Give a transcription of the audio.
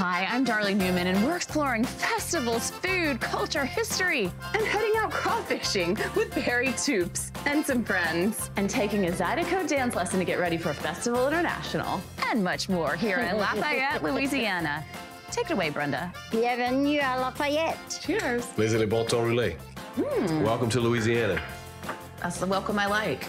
Hi, I'm Darley Newman, and we're exploring festivals, food, culture, history, and heading out crawfishing with Barry Toups and some friends, and taking a Zydeco dance lesson to get ready for Festival International, and much more here in Lafayette, Louisiana. Take it away, Brenda. Bienvenue à Lafayette. Cheers. Les les Relais. Mm. Welcome to Louisiana. That's the welcome I like.